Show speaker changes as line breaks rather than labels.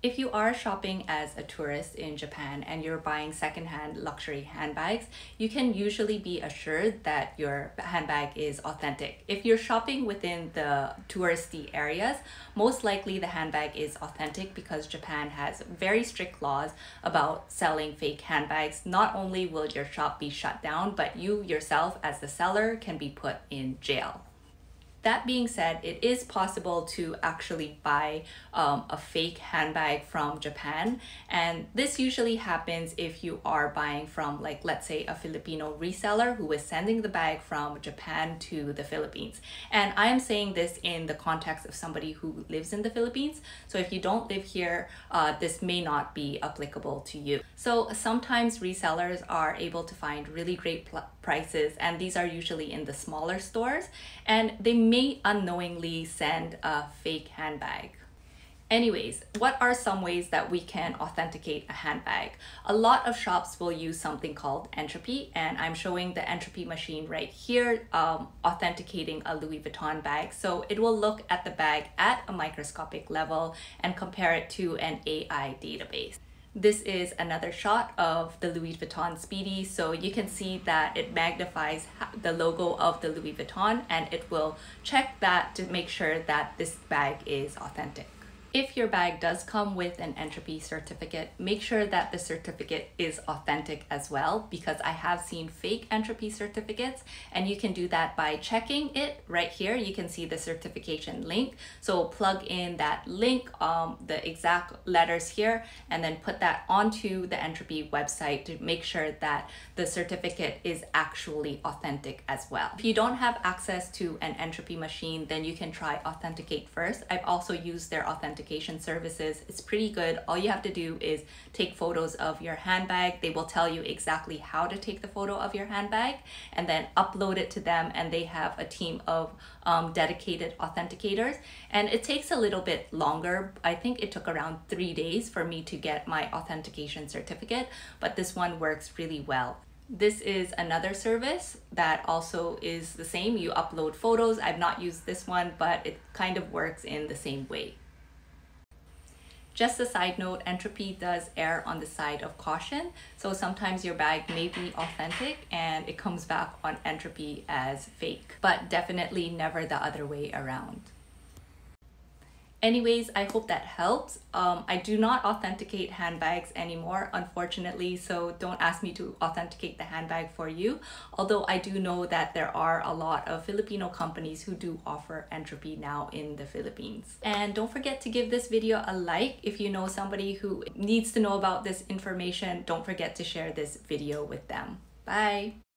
If you are shopping as a tourist in Japan and you're buying secondhand luxury handbags, you can usually be assured that your handbag is authentic. If you're shopping within the touristy areas, most likely the handbag is authentic because Japan has very strict laws about selling fake handbags. Not only will your shop be shut down, but you yourself as the seller can be put in jail. That being said, it is possible to actually buy um, a fake handbag from Japan. And this usually happens if you are buying from, like, let's say, a Filipino reseller who is sending the bag from Japan to the Philippines. And I am saying this in the context of somebody who lives in the Philippines. So if you don't live here, uh, this may not be applicable to you. So sometimes resellers are able to find really great prices, and these are usually in the smaller stores. And they may unknowingly send a fake handbag. Anyways, what are some ways that we can authenticate a handbag? A lot of shops will use something called Entrupy, and I'm showing the Entrupy machine right here, um, authenticating a Louis Vuitton bag. So it will look at the bag at a microscopic level and compare it to an AI database. This is another shot of the Louis Vuitton Speedy. So you can see that it magnifies the logo of the Louis Vuitton and it will check that to make sure that this bag is authentic. If your bag does come with an Entrupy certificate, make sure that the certificate is authentic as well because I have seen fake Entrupy certificates and you can do that by checking it right here. You can see the certification link. So plug in that link, um, the exact letters here, and then put that onto the Entrupy website to make sure that the certificate is actually authentic as well. If you don't have access to an Entrupy machine, then you can try authenticate first. I've also used their authentic authentication services. It's pretty good. All you have to do is take photos of your handbag. They will tell you exactly how to take the photo of your handbag and then upload it to them and they have a team of um, dedicated authenticators. And it takes a little bit longer. I think it took around three days for me to get my authentication certificate, but this one works really well. This is another service that also is the same. You upload photos. I've not used this one, but it kind of works in the same way. Just a side note, Entrupy does err on the side of caution. So sometimes your bag may be authentic and it comes back on Entrupy as fake, but definitely never the other way around. Anyways, I hope that helps. Um, I do not authenticate handbags anymore, unfortunately, so don't ask me to authenticate the handbag for you. Although I do know that there are a lot of Filipino companies who do offer Entrupy now in the Philippines. And don't forget to give this video a like if you know somebody who needs to know about this information. Don't forget to share this video with them. Bye!